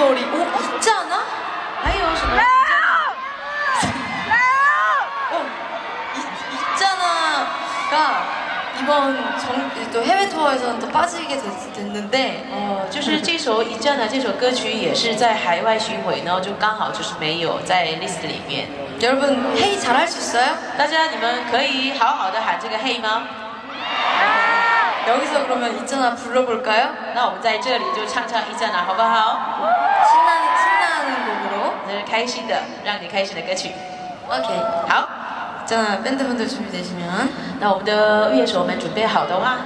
노래 오 있잖아? 还有什么？ 어 이, 있잖아가 이번 정, 또 해외 투어에서는 또 빠지게 됐, 됐는데 哦，就是这首《一站》呢，这首歌曲也是在海外巡回，然后就刚好就是没有在 list 里面。 여러분 헤이 잘할 수 있어요? 大家你们可以好好的喊这个 Hey 吗？ 여기서 그러면 있잖아 불러볼까요? 那我们在这里就唱唱《一站》啊，好不好？ 신나는 신나는 곡으로 这是开心的，让你开心的歌曲。 오케이 好， 있잖아 밴드분들 준비되시면 那我们的乐手们准备好的话，